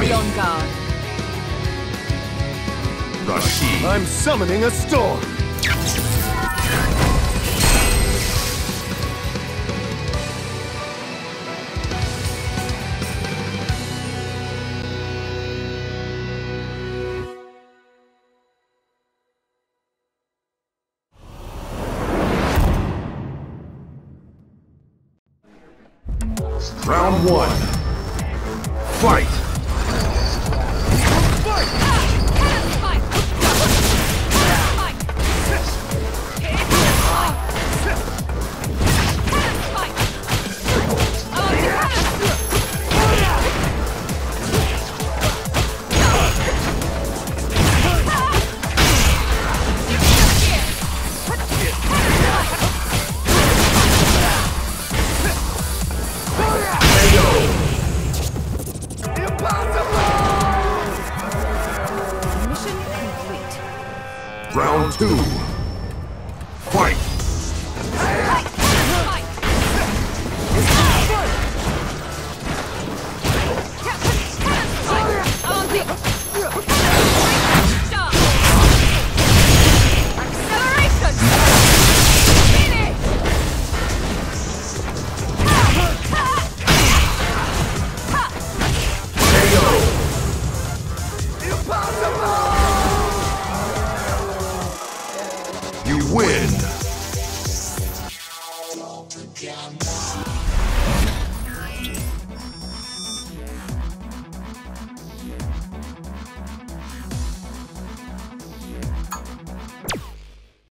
Be on guard. Rashid. I'm summoning a storm. Round one. Fight! Round two. Fight!